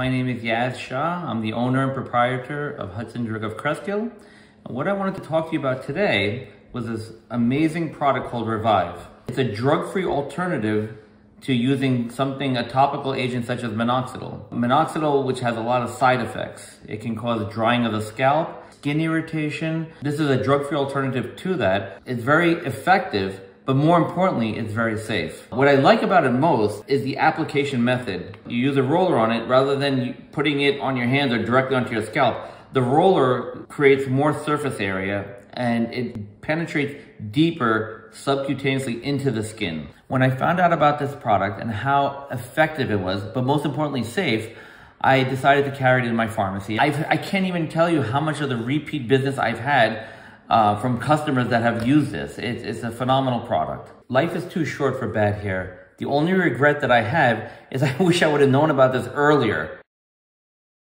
My name is Yaz Shah. I'm the owner and proprietor of Hudson Drug of Cresskill. And what I wanted to talk to you about today was this amazing product called Revivv. It's a drug-free alternative to using something, a topical agent such as minoxidil. Minoxidil, which has a lot of side effects. It can cause drying of the scalp, skin irritation. This is a drug-free alternative to that. It's very effective, but more importantly, it's very safe. What I like about it most is the application method. You use a roller on it rather than putting it on your hands or directly onto your scalp. The roller creates more surface area and it penetrates deeper subcutaneously into the skin. When I found out about this product and how effective it was, but most importantly safe, I decided to carry it in my pharmacy. I've, I can not even tell you how much of the repeat business I've had uh, from customers that have used this. It's, it's a phenomenal product. Life is too short for bad hair. The only regret that I have is I wish I would have known about this earlier.